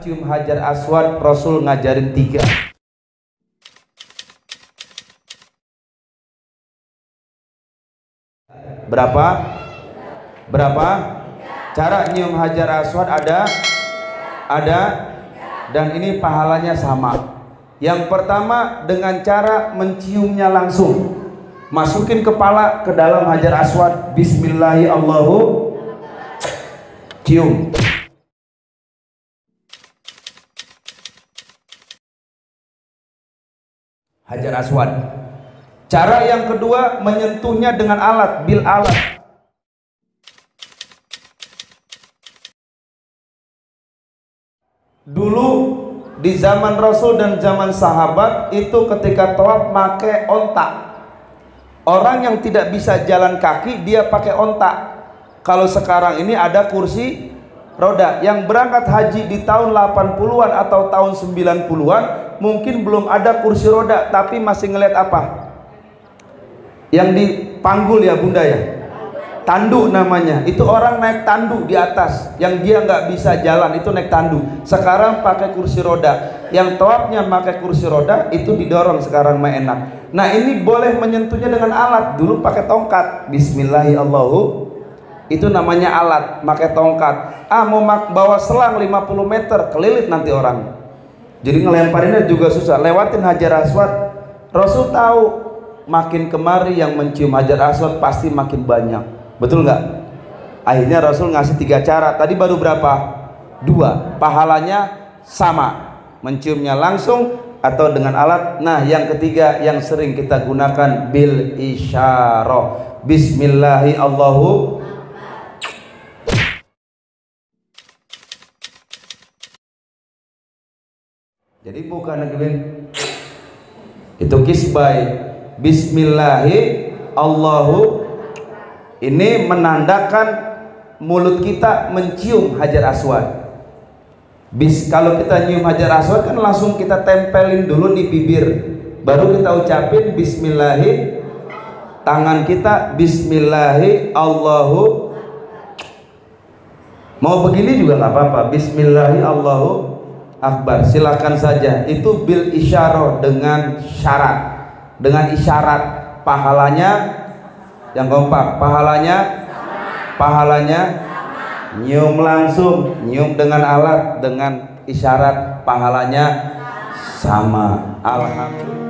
Hajar Aswad Rasul ngajarin tiga. Berapa? Berapa? Cara nyium Hajar Aswad ada? Ada. Dan ini pahalanya sama. Yang pertama dengan cara menciumnya langsung. Masukin kepala ke dalam Hajar Aswad. Bismillahirrahmanirrahim. Cium Hajar Aswad. Cara yang kedua menyentuhnya dengan alat bil alat. Dulu di zaman Rasul dan zaman sahabat itu ketika tawaf pakai ontak. Orang yang tidak bisa jalan kaki dia pakai ontak. Kalau sekarang ini ada kursi roda. Yang berangkat haji di tahun 80-an atau tahun 90-an mungkin belum ada kursi roda tapi masih ngeliat apa? Yang dipanggul ya bunda ya? Tandu namanya. Itu orang naik tandu di atas. Yang dia nggak bisa jalan itu naik tandu. Sekarang pakai kursi roda. Yang tawafnya pakai kursi roda itu didorong sekarang mah enak. Nah ini boleh menyentuhnya dengan alat. Dulu pakai tongkat. Bismillahirrahmanirrahim. Itu namanya alat pakai tongkat. Ah mau bawa selang 50 meter kelilit nanti orang jadi ngelemparinnya juga susah. Lewatin hajar aswad Rasul tahu makin kemari yang mencium hajar aswad pasti makin banyak. Betul nggak? Akhirnya Rasul ngasih tiga cara. Tadi baru berapa? Dua. Pahalanya sama. Menciumnya langsung atau dengan alat. Nah yang ketiga yang sering kita gunakan bil isyarah. Bismillahi Allahu jadi bukan itu kisbai bismillahi Allahu. Ini menandakan mulut kita mencium hajar aswad. Bis kalau kita nyium hajar aswad kan langsung kita tempelin dulu di bibir. Baru kita ucapin bismillahi. Tangan kita bismillahi Allahu. Mau begini juga nggak apa-apa. Bismillahi Allahu akbar silakan saja. Itu bil isyarah dengan syarat. Dengan isyarat pahalanya yang keempat pahalanya? Pahalanya? Nyium langsung. Nyium dengan alat dengan isyarat pahalanya sama. Alhamdulillah